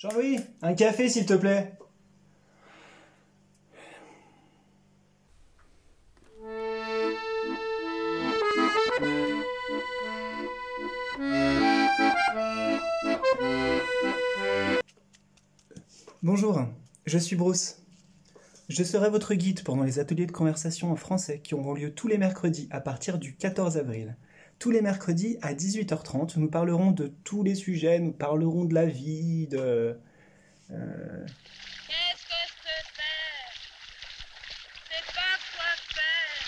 Jean-Louis, un café s'il te plaît. Bonjour, je suis Bruce. Je serai votre guide pendant les ateliers de conversation en français qui auront lieu tous les mercredis à partir du 14 avril. Tous les mercredis à 18h30, nous parlerons de tous les sujets, nous parlerons de la vie, de... euh, Qu'est-ce que c'est faire? C'est pas quoi faire.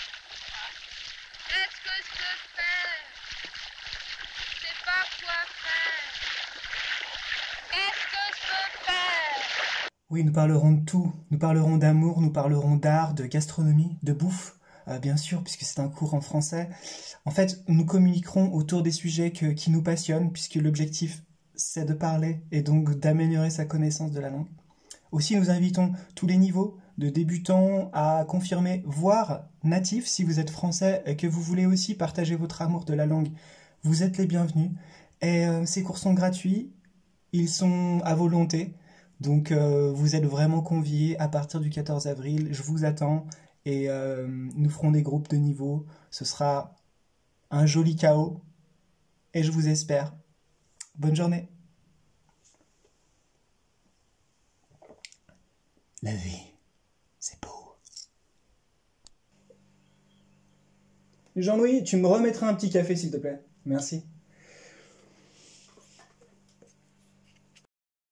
Qu'est-ce que c'est faire? C'est pas quoi faire. Qu'est-ce que c'est faire? Oui, nous parlerons de tout. Nous parlerons d'amour, nous parlerons d'art, de gastronomie, de bouffe, euh, bien sûr, puisque c'est un cours en français. En fait, nous communiquerons autour des sujets que- qui nous passionnent, puisque l'objectif, c'est de parler et donc d'améliorer sa connaissance de la langue. Aussi, nous invitons tous les niveaux, de débutants à confirmés, voire natifs, si vous êtes français et que vous voulez aussi partager votre amour de la langue. Vous êtes les bienvenus. Et euh, ces cours sont gratuits, ils sont à volonté. Donc euh, vous êtes vraiment conviés à partir du 14 avril. Je vous attends et euh, nous ferons des groupes de niveau. Ce sera un joli chaos et je vous espère. Bonne journée. La vie, c'est beau. Jean-Louis, tu me remettras un petit café s'il te plaît. Merci.